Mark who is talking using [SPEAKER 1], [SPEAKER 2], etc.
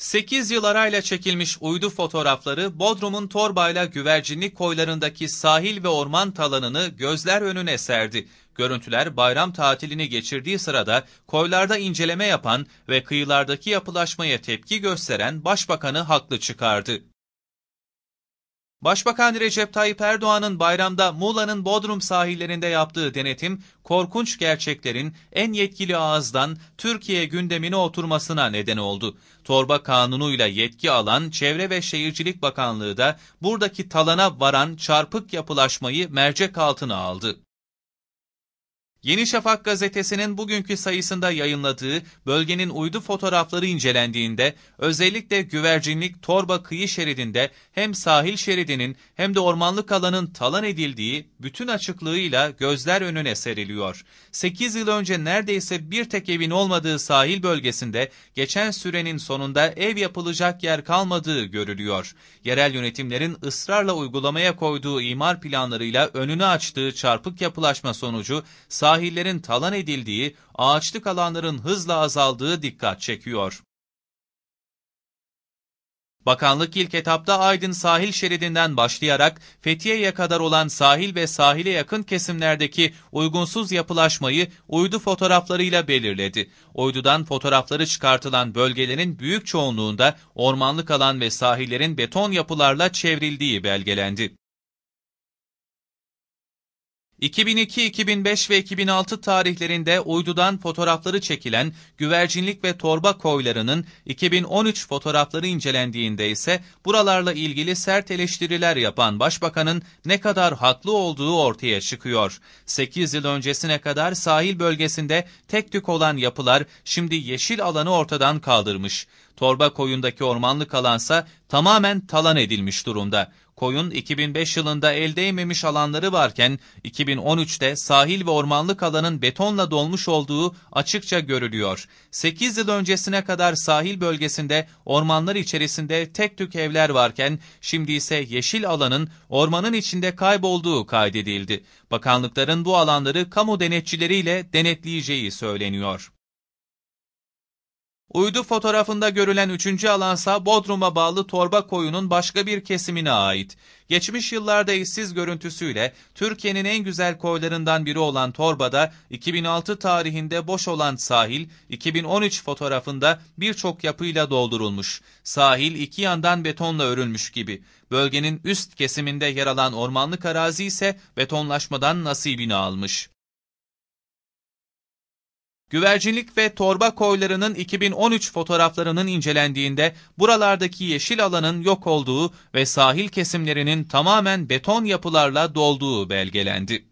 [SPEAKER 1] 8 yıl arayla çekilmiş uydu fotoğrafları Bodrum'un Torbayla güvercinlik koylarındaki sahil ve orman talanını gözler önüne serdi. Görüntüler bayram tatilini geçirdiği sırada koylarda inceleme yapan ve kıyılardaki yapılaşmaya tepki gösteren başbakanı haklı çıkardı. Başbakan Recep Tayyip Erdoğan'ın bayramda Muğla'nın Bodrum sahillerinde yaptığı denetim, korkunç gerçeklerin en yetkili ağızdan Türkiye gündemine oturmasına neden oldu. Torba kanunuyla yetki alan Çevre ve Şehircilik Bakanlığı da buradaki talana varan çarpık yapılaşmayı mercek altına aldı. Yeni Şafak gazetesinin bugünkü sayısında yayınladığı bölgenin uydu fotoğrafları incelendiğinde özellikle güvercinlik torba kıyı şeridinde hem sahil şeridinin hem de ormanlık alanın talan edildiği bütün açıklığıyla gözler önüne seriliyor. 8 yıl önce neredeyse bir tek evin olmadığı sahil bölgesinde geçen sürenin sonunda ev yapılacak yer kalmadığı görülüyor. Yerel yönetimlerin ısrarla uygulamaya koyduğu imar planlarıyla önünü açtığı çarpık yapılaşma sonucu sahillerin talan edildiği, ağaçlık alanların hızla azaldığı dikkat çekiyor. Bakanlık ilk etapta Aydın sahil şeridinden başlayarak Fethiye'ye kadar olan sahil ve sahile yakın kesimlerdeki uygunsuz yapılaşmayı uydu fotoğraflarıyla belirledi. Uydudan fotoğrafları çıkartılan bölgelerin büyük çoğunluğunda ormanlık alan ve sahillerin beton yapılarla çevrildiği belgelendi. 2002, 2005 ve 2006 tarihlerinde uydudan fotoğrafları çekilen güvercinlik ve torba koylarının 2013 fotoğrafları incelendiğinde ise buralarla ilgili sert eleştiriler yapan başbakanın ne kadar haklı olduğu ortaya çıkıyor. 8 yıl öncesine kadar sahil bölgesinde tek tük olan yapılar şimdi yeşil alanı ortadan kaldırmış. Torba koyundaki ormanlık alansa tamamen talan edilmiş durumda. Koyun 2005 yılında el değmemiş alanları varken 2013'te sahil ve ormanlık alanın betonla dolmuş olduğu açıkça görülüyor. 8 yıl öncesine kadar sahil bölgesinde ormanlar içerisinde tek tük evler varken şimdi ise yeşil alanın ormanın içinde kaybolduğu kaydedildi. Bakanlıkların bu alanları kamu denetçileriyle denetleyeceği söyleniyor. Uydu fotoğrafında görülen üçüncü alansa Bodrum'a bağlı Torba Koyu'nun başka bir kesimine ait. Geçmiş yıllarda işsiz görüntüsüyle Türkiye'nin en güzel koylarından biri olan Torba'da 2006 tarihinde boş olan sahil 2013 fotoğrafında birçok yapıyla doldurulmuş. Sahil iki yandan betonla örülmüş gibi. Bölgenin üst kesiminde yer alan ormanlık arazi ise betonlaşmadan nasibini almış. Güvercinlik ve torba koylarının 2013 fotoğraflarının incelendiğinde buralardaki yeşil alanın yok olduğu ve sahil kesimlerinin tamamen beton yapılarla dolduğu belgelendi.